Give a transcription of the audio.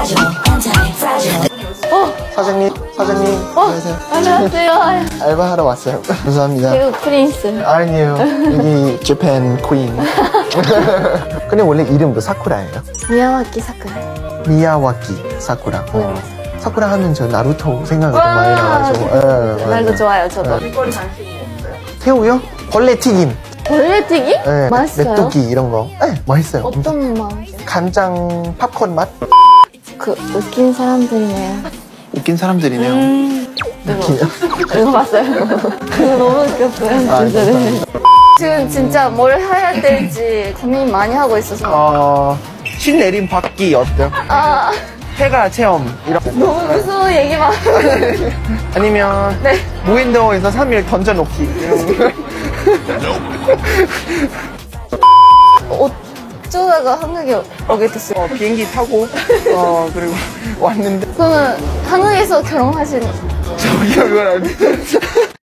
어, 사장님, 사장님. 안녕하세요. 안녕하세요. 알바하러 왔어요. 감사합니다. 배우 프린스. 아니에요. 여기 재팬 퀸. 근데 원래 이름도 사쿠라예요. 미야와키 사쿠라. 미야와키 사쿠라. 어. 사쿠라 하면 저 나루토 생각이 좀 많이 나가지고. 예. 날도 좋아요, 저도. 새우요? 벌레 튀김. 벌레 튀기? 예, 맛있어요? 메뚜기 이런 거. 네, 맛있어요. 어떤 맛이요? 간장 팝콘 맛? 그 웃긴 사람들이네요. 웃긴 사람들이네요. 음. 웃기냐? 이거 봤어요. 그거 너무 웃겼어요, 아, 진짜. 감사합니다. 지금 진짜 뭘 해야 될지 고민 많이 하고 있어서. 어, 신 내림 받기 어때요? 아, 해가 체험 이런 너무 무서운 얘기만. 아니면 네. 무인도에서 3일 던져놓기 이런 거. 어쩌다가 한국에 오게 됐어요. 어, 비행기 타고 어 그리고 왔는데 그러면 한국에서 결혼하신 저기요 돼.